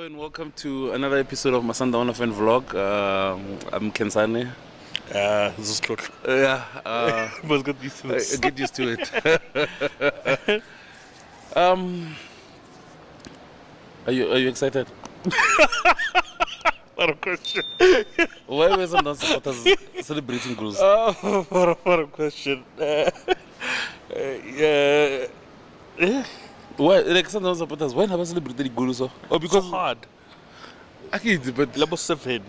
Hello and welcome to another episode of Masanda Fan Vlog. Um, I'm Kensane. Uh, this is Claude. Uh, yeah, uh, Must get used to this. get used to it. um, are you are you excited? What a question. Why were Sundown supporters celebrating goals? Oh, what a, what a question. Uh, uh, yeah. Why like Sundown supporters? Why never celebrated goals? Or It's because so hard. okay, but Level 7.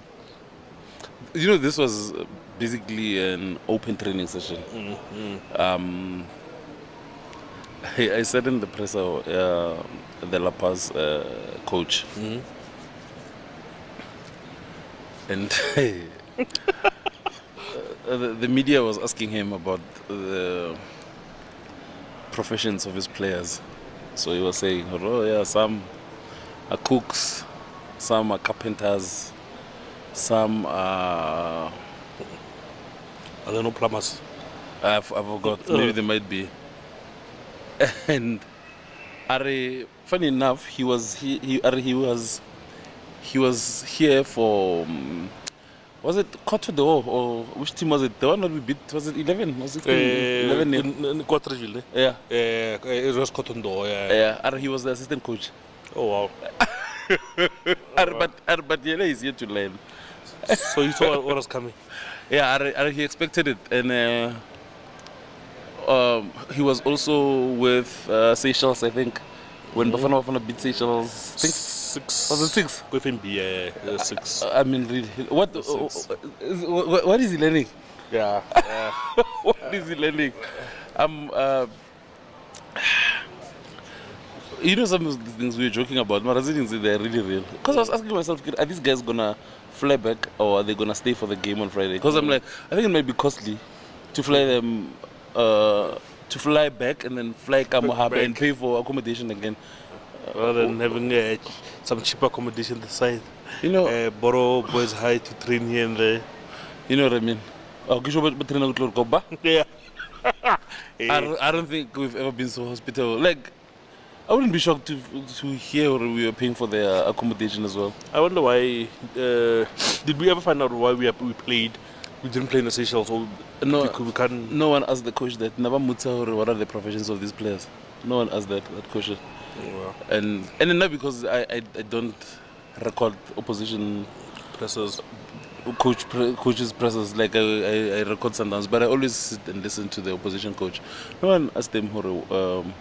you know this was basically an open training session. Um, I, I said in the presser, uh, the La Paz uh, coach, and uh, the, the media was asking him about the professions of his players. So he was saying, oh yeah, some are cooks, some are carpenters, some are Are there no plumbers? I, f- I forgot. Maybe they might be. And Ari, funny enough, he was he he Ari, he was he was here for um, was it Cote d'Or or which team was it? The one that we beat was it eleven? Was it Uh, 11 nil? in, Quattreville. eh? Yeah, Uh, it was Cote d'Or, yeah. yeah. He was the assistant coach. Oh, wow. But but yeah, he's here to learn. so you saw what was coming. Yeah, Ari, he expected it, and uh, um, he was also with uh, Seychelles, I think, when Bafana Bafana beat Seychelles. I think Six. was it six? With him, yeah, yeah, six. I mean, really, what, uh, what, what is he learning? Yeah. yeah. what is he learning? Um, uh, you know, some of the things we were joking about, but I think they're really real. Because I was asking myself, are these guys gonna fly back or are they gonna stay for the game on Friday? Because I'm like, I think it might be costly to fly them, uh, to fly back and then fly Kamohaba and pay for accommodation again. Rather than having uh, some cheap accommodation the side. You know, Uh, borrow boys high to train here and there. you know what I mean. Oh, kisho ba- ba- trainer ko tlo go ba? Yeah. I, Eh, don't- I don't think we've ever been so hospitable. Like, I wouldn't be shocked to to hear we were paying for their accommodation as well. I wonder why. Uh, did we ever find out why we we played? We didn't play in the Seychelles, or No. we, can't. No one asked the coach that. Never Mutsa or what are the professions of these players. No one asked that that question. And and not because I, I I don't record opposition pressers. coach pre, coaches presses like I, I, I record sometimes, but I always sit and listen to the opposition coach. No one asked them um.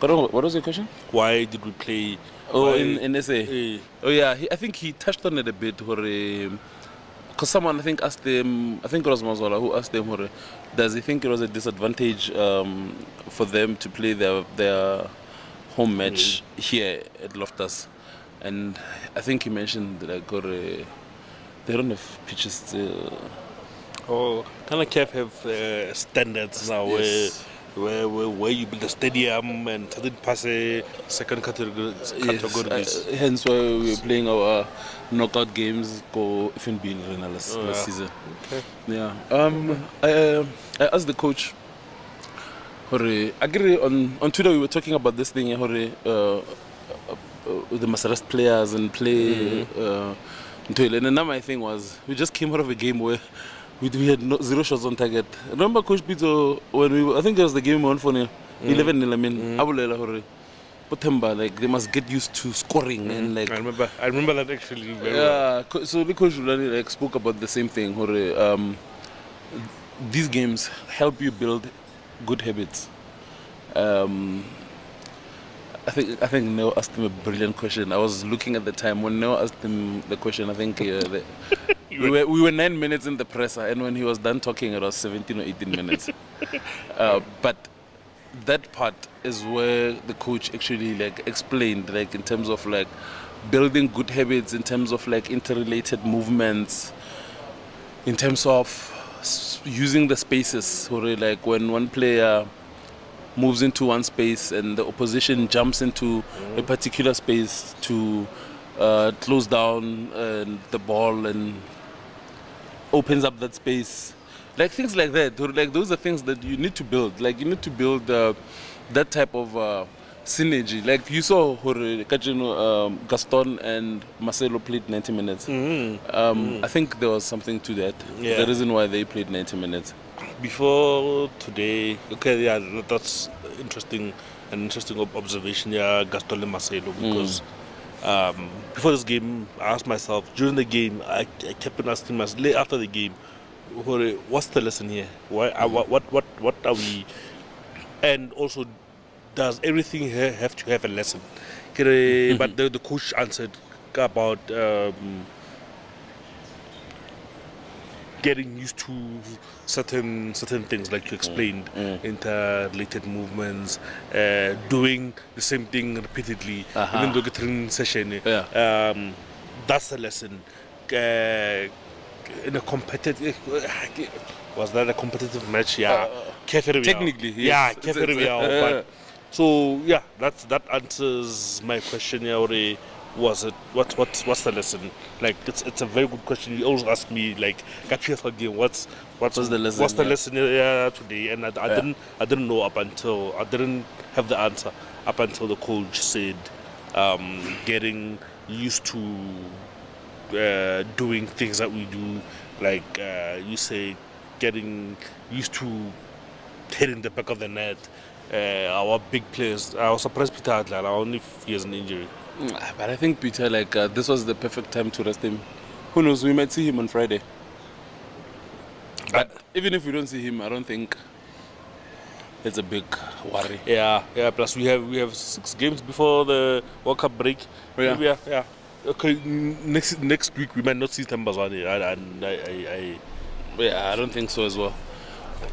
What was your question? Why did we play? Oh, in, in SA. Eh, Oh yeah, he, I think he touched on it a bit. Because someone I think asked him, I think it was Mazwala who asked him, hore, does he think it was a disadvantage um, for them to play their their home match here at Loftus? And I think you mentioned like, hore, they don't have pitches. Still. oh, kind of CAF have uh, standards now Yes. where, where where where you build a stadium and didn't pass a second category Yes, uh, hence why we're playing our knockout games go FNB in Rena last, Oh, last yeah. season. Okay. Yeah. Um, I, uh, I asked the coach. Hore, agree on on Twitter we were talking about this thing. Hore, uh, uh, uh, the must rest players and play. Uh, Ntoile. and then now my thing was we just came out of a game where we, we had no, zero shots on target. Remember Coach Pito when we I think it was the game we won for nil, eleven nil. I mean, Abulela Hore. Potemba, like they must get used to scoring and like I remember. I remember that actually very well. yeah, co- so the coach like spoke about the same thing. Hore, um, these games help you build good habits. Um, I think I think Neo asked him a brilliant question. I was looking at the time when Neo asked him the question. I think uh, the, we were we were nine minutes in the presser, and when he was done talking, it was seventeen or eighteen minutes. uh, but that part is where the coach actually like explained like in terms of like building good habits in terms of like interrelated movements in terms of using the spaces like when one player moves into one space and the opposition jumps into a particular space to uh, close down uh, the ball and opens up that space. Like things like that like those are things that you need to build. Like you need to build uh, that type of uh, synergy. Like you saw um, Gaston and Marcelo played 90 minutes. Um, I think there was something to that. Yeah. The reason why they played 90 minutes. Before today, okay, yeah, that's interesting, an interesting observation. Yeah, Gaston and Marcelo because um, before this game, I asked myself during the game, I, I kept on asking myself late after the game, "Hore, what's the lesson here? Why? uh, what, what, what, what are we? And also, does everything here have to have a lesson? Kere, But the, the coach answered about. Um, getting used to certain certain things like you explained interrelated movements uh, doing the same thing repeatedly Uh-huh. even though the training session Yeah. um, that's the lesson uh, in a competitive was that a competitive match yeah Kefir technically, yeah yes. It's- Kefir but so yeah that's that answers my question already was it what what what's the lesson? Like it's it's a very good question. You always ask me like what's what's What's the lesson, what's the yeah. lesson yeah, today? And I, I Yeah. didn't I didn't know up until I didn't have the answer up until the coach said um, getting used to uh, doing things that we do. Like uh, you say getting used to hitting the back of the net uh, our big players I was surprised Peter Adler only if he has an injury Mm, But I think Peter, like uh, this was the perfect time to rest him. Who knows? We might see him on Friday. But even if we don't see him, I don't think it's a big worry. Yeah, yeah. Plus we have we have six games before the World Cup break. Oh, yeah. yeah, yeah. Okay, next next week we might not see Themba Zwane, and I, I, I, Yeah, I don't think so as well.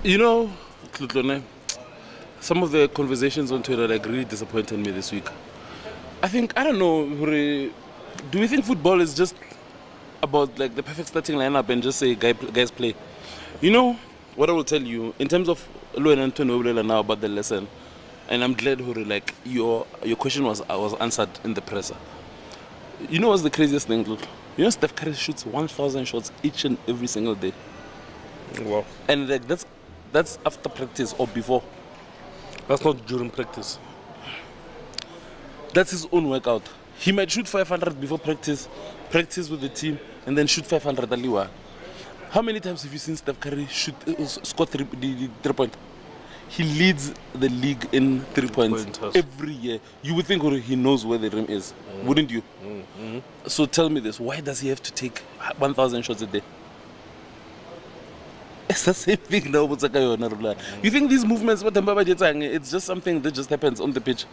You know, Tlutlone, some of the conversations on Twitter like really disappointed me this week. I think I don't know. Do we think football is just about like the perfect starting lineup and just say guy, guys play? You know what I will tell you in terms of Lo and Antonio Obulela now about the lesson, and I'm glad Hore, like your your question was was answered in the presser. You know what's the craziest thing, look? You know Steph Curry shoots 1,000 shots each and every single day Wow. and like that's that's after practice or before that's not during practice. that's his own workout. He might shoot 500 before practice practice with the team and then shoot 500 aliwa how many times have you seen Steph Curry shoot uh, score three, the, the three point he leads the league in three points Pointers. every year. You would think he knows where the rim is mm. wouldn't you? Mm, mm. So tell me this why does he have to take 1000 shots a day it's the same thing now with Zakayo Narula. You think these movements, what Mbaba Jetsang, it's just something that just happens on the pitch?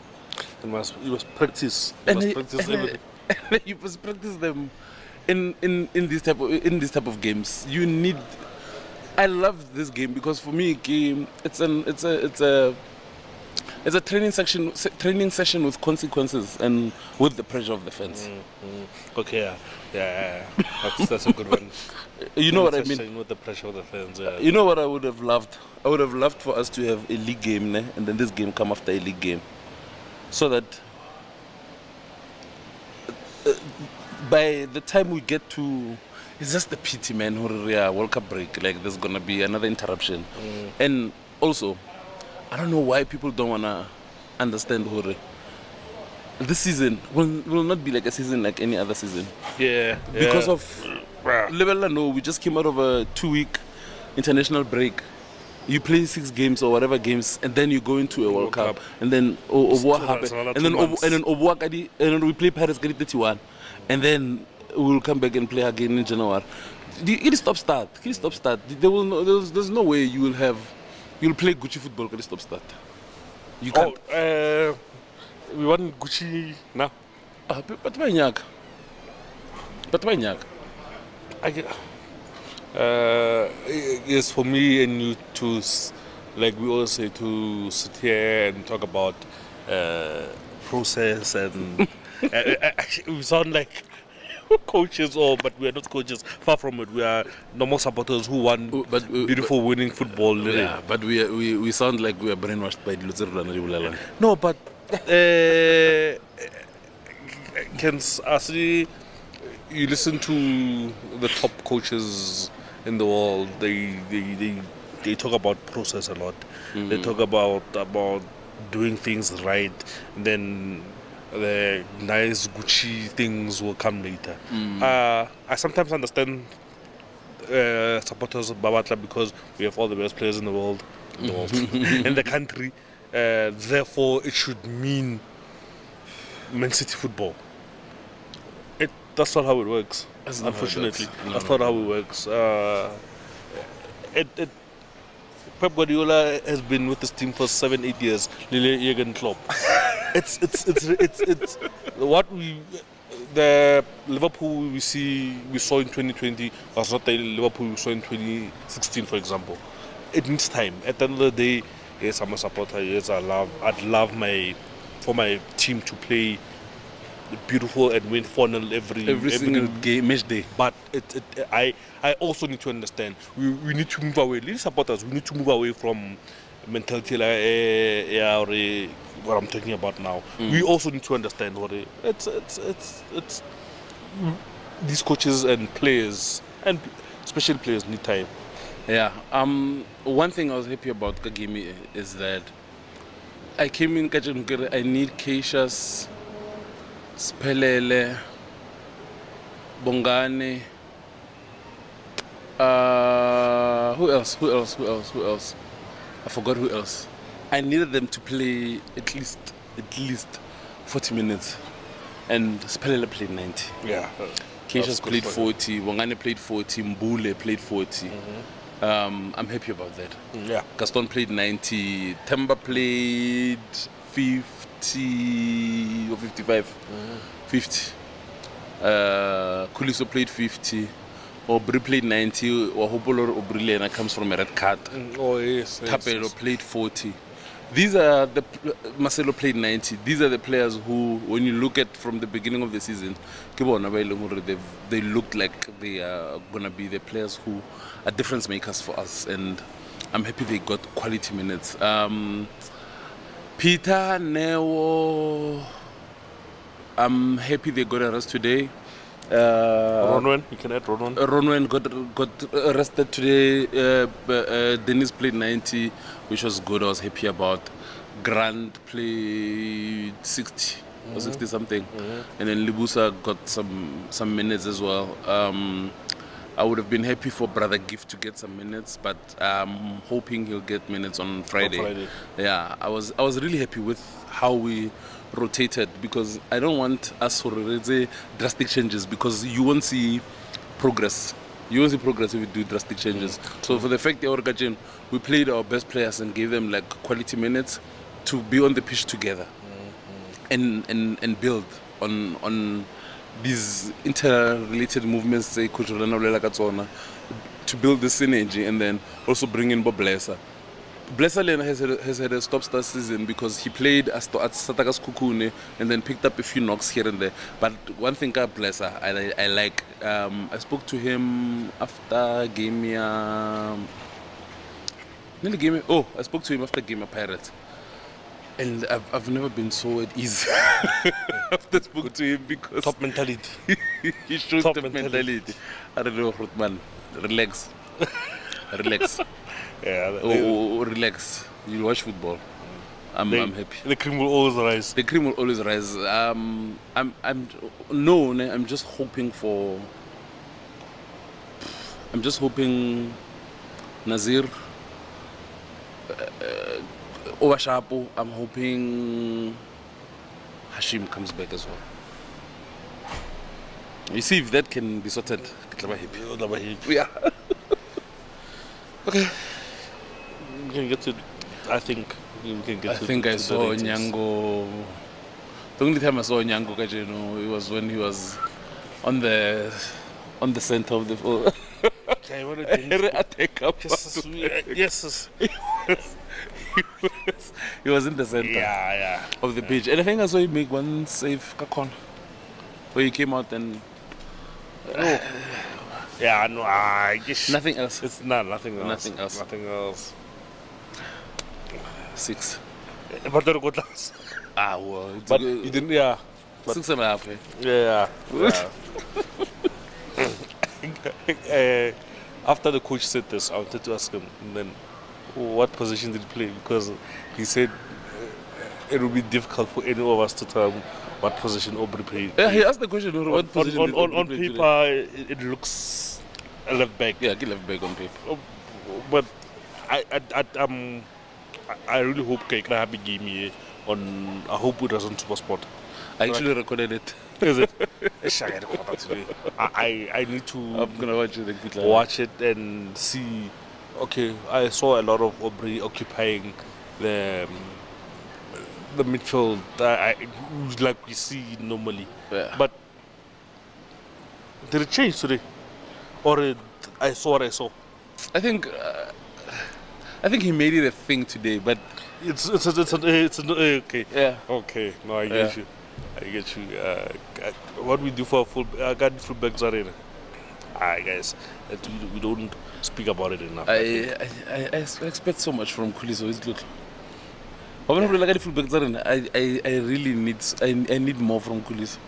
It was it was practice. It And, was practice. and, every- you must practice them in, in, in this type of in this type of games. You need. I love this game because for me, game it's an it's a it's a it's a training section training session with consequences and with the pressure of the fans. Mm, mm. Okay, yeah, yeah, yeah. That's, that's a good one. You know what I mean? With the pressure of the fans. Yeah. You know what I would have loved? I would have loved for us to have a league game, ne? and then this game come after a league game, so that uh, by the time we get to, it's just the pity, man. who- Yeah, World Cup break. Like there's gonna be another interruption, and also, I don't know why people don't wanna understand Hore. This season will will not be like a season like any other season yeah, because yeah. of Lebella, no, we just came out of a two week international break. You play six games or whatever games, and then you go into a World, World Cup. Cup. and then o- It's Oboa two happen, months, another and then Obo- and then and then we play Paris Kadi 31, and then we'll come back and play again in January. The- It is stop start. It is stop start. There will no, there's, there's no way you will have, you'll play Gucci football. It is stop start. You can't. Oh, uh, we want Gucci now. Ah, but but why nyaka? But why nyaka? I get, uh, yes, for me and you to, like we always say, to sit here and talk about uh, process and uh, uh, we sound like coaches, or but we are not coaches. Far from it, we are normal supporters who want Oh, but, uh, beautiful winning football. Yeah, but we, we we sound like we are brainwashed by Lutzer Rana No, but uh, can s- actually you listen to the top coaches in the world. They they they, they talk about process a lot. They talk about about doing things right, and then the nice Gucci things will come later. Uh, I sometimes understand uh, supporters of Babatla because we have all the best players in the world, in the, world, in the country. Uh, therefore, it should mean Man City football. That's not how it works. That's not how it unfortunately, works. No, that's no, not how it works. Uh, it, it Pep Guardiola has been with this team for seven, eight years. Lille Jurgen Klopp. it's, it's, it's, it's, it's, what we, the Liverpool we see, we saw in 2020 was not the Liverpool we saw in 2016, for example. It needs time. At the end of the day, yes, I'm a supporter. Yes, I love, I'd love my, for my team to play beautiful and win 4 0 every, Every single game, match day. but it, it, I, I also need to understand we, we need to move away. Little supporters, we need to move away from mentality like eh, yeah, or, eh, what I'm talking about now. We also need to understand what eh, it's it's it's it's these coaches and players and special players need time. Yeah. Um. One thing I was happy about Kagimi is that I came in Kajimkere. I need Cassius, Spelele, Bongani. Uh, who else? Who else? Who else? Who else? I forgot who else. I needed them to play at least at least 40 minutes, and Spelele played 90. Yeah. Cassius played 40, Bongani played 40, Mbule played 40. Um, I'm happy about that. Yeah. Gaston played 90, Themba played 50 or 55. 50. Uh, Khuliso played 50. Aubrey played 90. Wahopolo Obrilena comes from a red card. Oh yes. Tapelo yes. played 40. These are the Marcelo played 90. These are the players who, when you look at from the beginning of the season, ke bona ba leng hore they've- they look like they are gonna be the players who are difference makers for us, and I'm happy they got quality minutes. Um, Peter Neo, I'm happy they got arrested today. Uh, Ronwen, you can add Ronwen. Ronwen got got arrested today. Uh, uh, Dennis played 90, which was good. I was happy about. Grant played 60 or 60 something, and then Libusa got some some minutes as well. Um, I would have been happy for Brother Gift to get some minutes, but I'm hoping he'll get minutes on Friday. Friday. Yeah, I was I was really happy with how we rotated because I don't want us to really drastic changes because you won't see progress. You won't see progress if you do drastic changes. Mm. So for the fact that Orgajen, we played our best players and gave them like quality minutes to be on the pitch together mm, mm. and, and, and build on on these interrelated movements ka tsona, to build the synergy and then also bring in Bob Blesser. Blesser Lena has had, has had a stop start season because he played at, Satakas Kukune and then picked up a few knocks here and there. But one thing about Blesser, I, li- I like, um, I spoke to him after game, um, game, oh, I spoke to him after game of Pirates. And I've, I've never been so at ease after spoke to him because Top mentality. he shows Top the mentality. mentality. I don't know, man. Relax. Relax. Yeah. Oh, oh, oh, relax. You watch football. I'm, the, I'm happy. The cream will always rise. The cream will always rise. Um, I'm, I'm, no, I'm just hoping for. I'm just hoping Nazir, Owashapo. I'm hoping Hashim comes back as well. You see, if that can be sorted, ke tla ba happy. Yeah. Okay. We can get to. I think we can get to. I to. think to I the saw. Nyango. The only time I saw Nyango Kajeno, it was when he was on the on the center of the floor. Okay, what a. Attack up. Yes, yes, we- yes. yes. He was in the center Yeah, yeah. of the pitch, and I think I saw him make one save, Kakon, where he came out and Yeah, no, I guess. nothing else. It's not nothing else. Nothing else. Nothing else. Six. But they're good last. Ah, well, it's But good. you didn't, yeah. but- six and a half. eh? Yeah. yeah. uh, after the coach said this, I wanted to ask him, and then what position did he play? Because he said it would be difficult for any of us to tell what position Aubrey played. Yeah, he asked the question. on, What position on, did on, on paper, it, it looks a left back. Yeah, left back on paper. Oh, but I, I, I, um, I- really hope have a game here. On, I hope it was on Super Sport. I actually recorded it. Is it? I gotta come back today. I, I, I need to I'm gonna watch it. Watch it and see. Okay, I saw a lot of Aubrey occupying the um, the midfield I, like we see normally. Yeah. But did it change today, or it, I saw what I saw? I think uh, I think he made it a thing today, but It's it's it's, it's, it's, it's okay. yeah, Okay, no, I get Yeah. you. I get you. Uh, what we do for full, I got fullbacks are in. Ah, guys, that we, we don't speak about it enough. I. I, I, I expect so much from Khuliso. It's good. But when I I, I I really need I, I need more from Khuliso.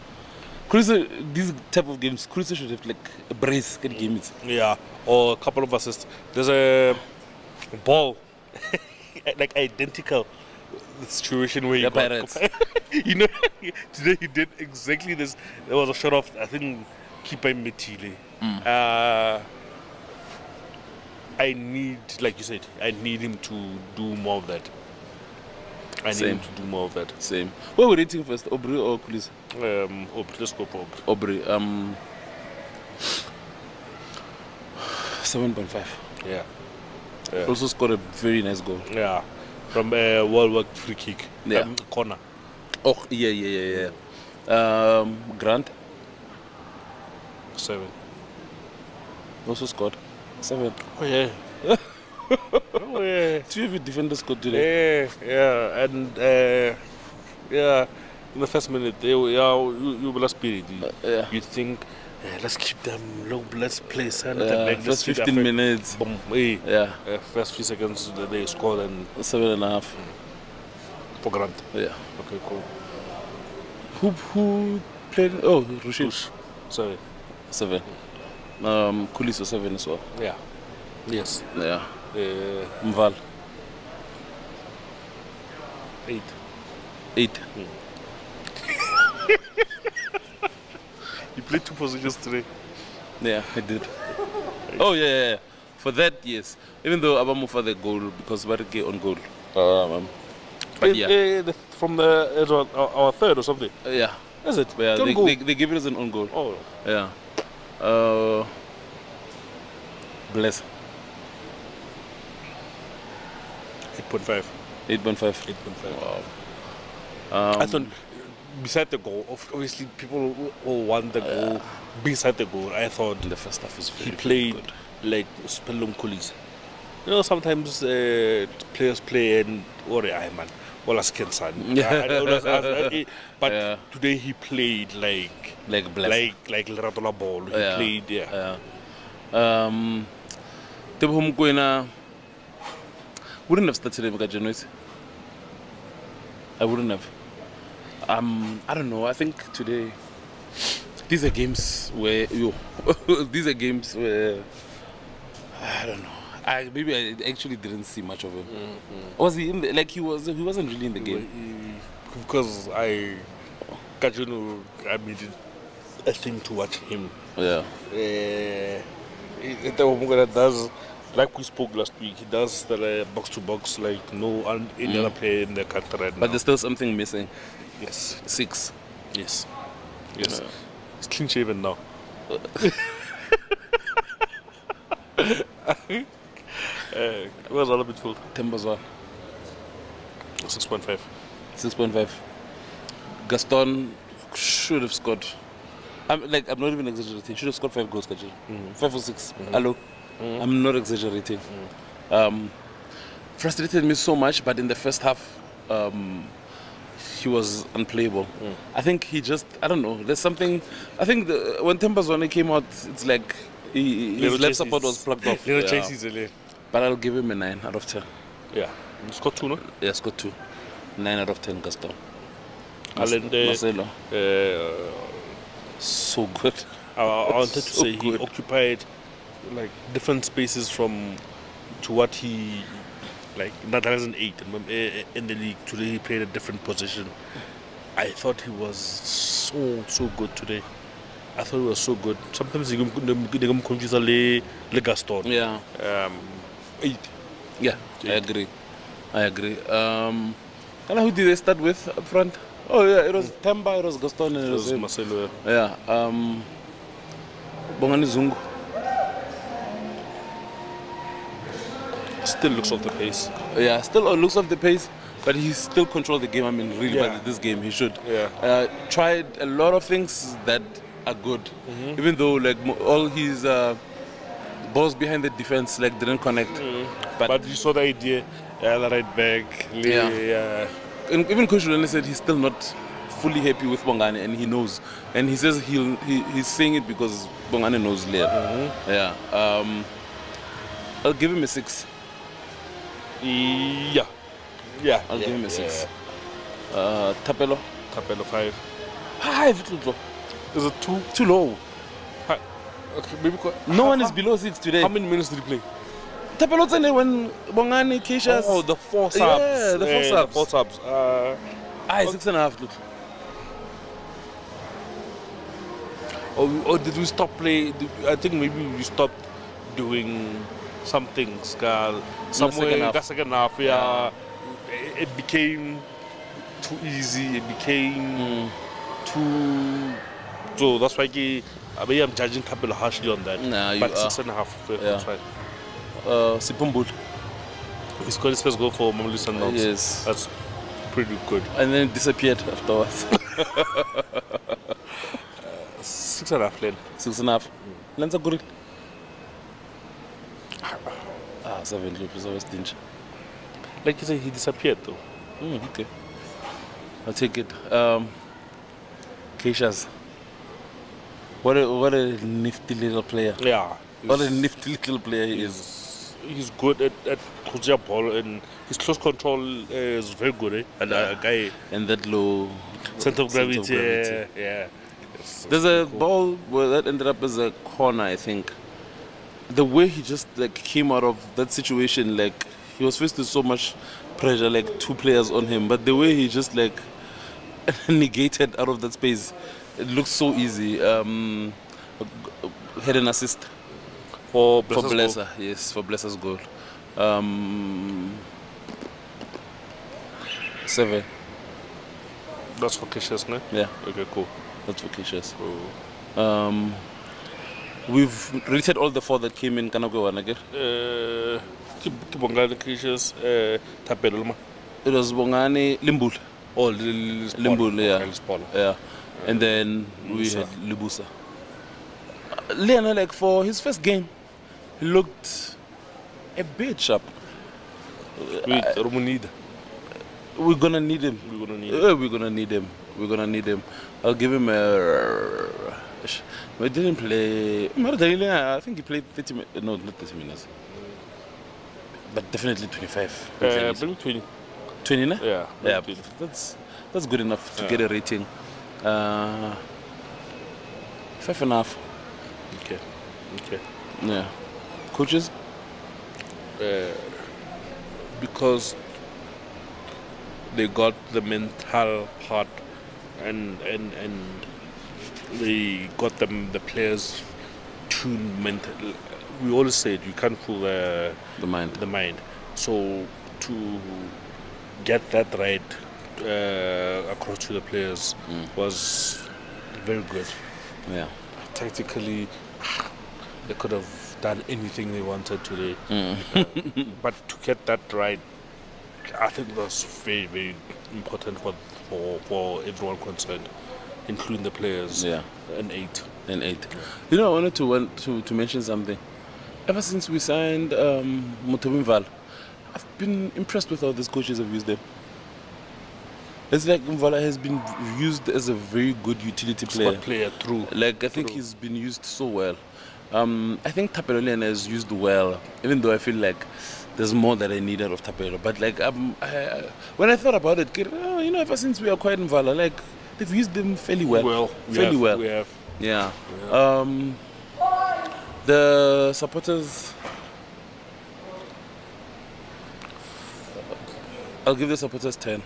Khuliso, these type of games, Khuliso should have like a brace. Can game it. Yeah, or a couple of assists. There's a ball, like identical situation where you The you know, today he did exactly this. There was a shot off, I think, keeper Metile. Mm. Uh, I need, like you said, I need him to do more of that. I need him Same. to do more of that. Same. What were you rating first, Aubrey or Khuliso? Um, oh, let's go for Aubrey. Aubrey. Um. Seven point five. Yeah. Yeah. Also scored a very nice goal. Yeah. From a well worked free kick. Yeah. Um, corner. Oh yeah yeah yeah yeah. Um, Grant Seven. also scored seven. Oh yeah. oh yeah. Three of your defenders scored today. Yeah, yeah, and uh, yeah, in the first minute, they were, yeah, you, you will spirit. You, Yeah. you think, eh, let's keep them low, let's play center Yeah, back. let's first 15 minutes. Boom, hey, Yeah, uh, first few seconds uh, they scored and seven and a half. for Grant. Yeah. Okay, cool. Who who played? Oh, Rushid. Sorry. Seven. Um, Khuliso seven as well. Yeah. Yes. Yeah. Uh, Mval eight. eight. You played two positions today. Yeah, I did. Oh yeah, yeah, yeah. For that, yes. Even though Abamu for the goal because Barike on goal. Um, but Eh, yeah, eh, the, from the it was our, our third or something. Uh, yeah, Is it? yeah. They, go. they, they give it as an own goal. oh. Yeah. Uh, bless. Eight point five. Eight point five. Eight point five. Wow. Um, I thought, beside the goal, obviously people who want the goal. Beside the goal, I thought the first half was very, he very played good. like Spellum Coolies. You know, sometimes uh, players play and or I man, well as Kensan. Yeah. But Yeah. today he played like like bless. like like Leratola ball. He Yeah. played yeah. Yeah. Um, Teboho Mokoena wouldn't have started him Genoese. I wouldn't have. Um, I don't know. I think today these are games where yo, these are games where I don't know. I maybe I actually didn't see much of him. Was he in the, like he was? He wasn't really in the game. Because I, Kajunu, I made it a thing to watch him. Yeah. uh, does, like we spoke last week, he does the box to box like no any other player in the country right now. But now. there's still something missing. yes, Six. yes, yes. Yeah. He's clean shaven now. uh, where's other midfield? Tembazwa. Six point five. 6.5. Gaston should have scored. I'm like I'm not even exaggerating. Should have scored five goals, Kaji. Five or 6 Hello. I'm not exaggerating. Um, frustrated me so much, but in the first half, um, he was unplayable. I think he just I don't know. There's something. I think the, when Themba Zwane came out, it's like he, his left support was plugged off. Little Yeah. A little- But I'll give him a nine out of ten. Yeah, he scored two, no? Yeah, scored two. Nine out of ten, Gaston. Allende, Marcelo, uh, so good. I, I wanted to So say he occupied like different spaces from to what he like in 2008 in, uh, in the league. Today he played a different position. I thought he was so so good today. I thought he was so good. Sometimes they confuse le Gaston. Yeah. Um, eight. Yeah, I agree. I agree. Um, and who did they start with up front? Oh yeah, it was Themba, it was Gaston, and It it was was. Marcelo. Yeah. Um, Bongani Zungu. Still looks off the pace. Yeah, still looks off the pace, but he still controlled the game. I mean, really, Yeah. bad at this game he should. Yeah. Uh, tried a lot of things that are good, Mm-hmm. even though like all his uh, balls behind the defense like didn't connect. But, But, you saw the idea. Yeah, the right back. Le, Yeah. yeah. and even Coach Lene said he's still not fully happy with Bongani, and he knows. And he says he'll he, he's saying it because Bongani knows Leah. Mm-hmm. Yeah. Um, I'll give him a six. Yeah. Yeah. I'll yeah, give him a six. Uh, Tapelo. Capello five. Five. Tlotlo. Is it two? Too low. Okay, maybe. No one is below six today. How many minutes did he play? Tapelotene when Bongani, Cassius. Oh, the four subs. Yeah, the four subs. The four subs. Uh, Ah, six and a half. Tlotlo. or, or did we stop play? I think maybe we stopped doing some things. Somewhere second in half. the second half, yeah, it, it became too easy. It became too. So that's why ke- I mean, I'm judging Tapelo harshly on that. Nah, you but are. six and a half. Yeah. That's right. Uh, Sipumbul. He scored his first goal for Mamelodi Sundowns. Yes. That's pretty good. And then disappeared afterwards. Six and a half lane. six and a half. Lenza Guri. Ah, seven. Tlotlo. So stingy. Like you say, he disappeared though. Mm, okay. I'll take it. Um, Cassius. What a what a nifty little player. Yeah. What a nifty little player he is. he's, good at, at Kuzia ball and his close control uh, is very good. Eh? And uh, a guy, And that low center of gravity, gravity. yeah. yeah. It's- There's a cool. ball where that ended up as a corner, I think. The way he just like came out of that situation, like he was faced with so much pressure, like two players on him, but the way he just like negated out of that space, it looks so easy. Um, had an assist for for Blesser's goal. Blesser, yes, for Blesser's goal. Um, seven, That's for Cassius, no? yeah, Okay, cool. that's for Cassius. cool. Um, we've rated all the four that came in Kanako Wanage. Uh, Kibongani, Cassius, uh, Tapelo, Luma. It was Bongani, Limbul, Oh, Limbul, yeah. Yeah, and then we Libusa. had Lubusa. Uh, Leona, like for his first game, he looked a bit sharp. Wait, Rumunida. We're gonna need him. We're gonna need Yeah, we're gonna need him. We're gonna need him. I'll give him a. We didn't play. I think he played 30 minutes. No, not 30 minutes. But definitely 25. Uh, 20. 20, ne? Yeah. Yeah, 20. that's that's good enough to Yeah. get a rating. Uh, five and a half. Okay. Okay. Yeah. Coaches? uh, because they got the mental part and and and they got them the players tuned mental. We always said you can't fool the The mind. the mind. So to get that right uh, across to the players was very good. Yeah. Tactically, they could have done anything they wanted today. Uh, but to get that right, I think that's very, very important for, for, for everyone concerned, including the players. Yeah. An eight. And eight. You know, I wanted to want to, to mention something. Ever since we signed um, Mothobi Mvala, I've been impressed with how these coaches have used them. It's like Mvala has been used as a very good utility player. Squad player through. Like I think True. he's been used so well. Um, I think Tapelolian has used well, even though I feel like there's more that I need out of Tapelo. But like um, I, when I thought about it, oh, you know, ever since we acquired Mvala, like they've used them fairly well. Well, we fairly have, well. We have Yeah. Um, the supporters I'll give the supporters 10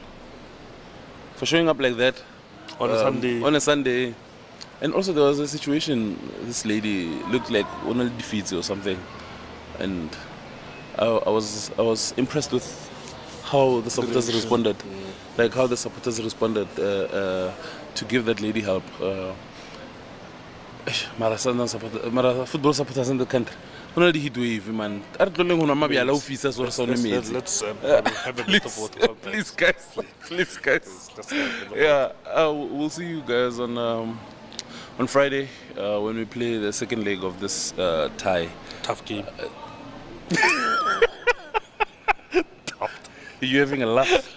for showing up like that On a um, Sunday. On a Sunday. And also there was a situation. This lady looked like one of the defeats or something, and I, I was I was impressed with how the supporters reaction. responded, like how the supporters responded uh, uh, to give that lady help. Uh, eish, mara Sundown football supporters in the country. Ho na le di-heat wave man. A re tlohelleng ho nwa mabjala ho fisa so re sa nwe let's, metsi. let's, have a- have a bit of Please, water. on that. please guys, please guys. Let's have a bit of Yeah, uh, we'll see you guys on um, on Friday uh, when we play the second leg of this uh, tie. tough game. Are you having a laugh?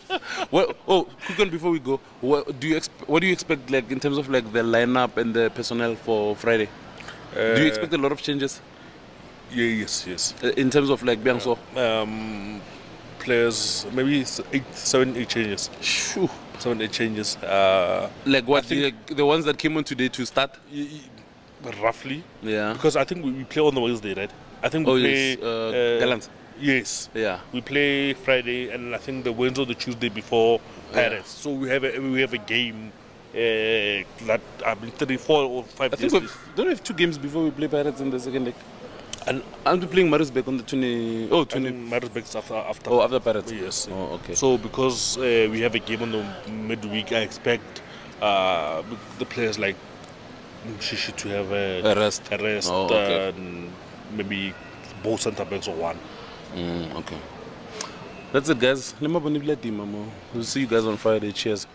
well, oh, quick one before we go. What do you exp- What do you expect, like in terms of like the lineup and the personnel for Friday? do you expect a lot of changes yes, yes. uh, in terms of like Biangso? Um, players, maybe eight, seven, eight changes. Shoo. Seven, eight changes. Uh, Like what? the, the ones that came on today to start? roughly, Yeah. because I think we, we play on the Wednesday, right? I think we Oh play. yes, uh, Gallant. Yes. Yeah. We play Friday, and I think the Wednesday or the Tuesday before Pirates. So we have a we have a game uh, that I mean thirty four or five I think we've, don't we have two games before we play Pirates in the second leg. And Aren't we playing Maritzburg on the 20? Oh, I 20. think Maritzburg's after after. Oh, after Pirates. Yes. Oh, okay. So because uh, we have a game on the midweek, I expect uh, the players like Shishi to have a, A rest. a rest, Oh, okay. and maybe both centre backs or one. Mm, okay. That's it, guys. We'll see you guys on Friday. Cheers.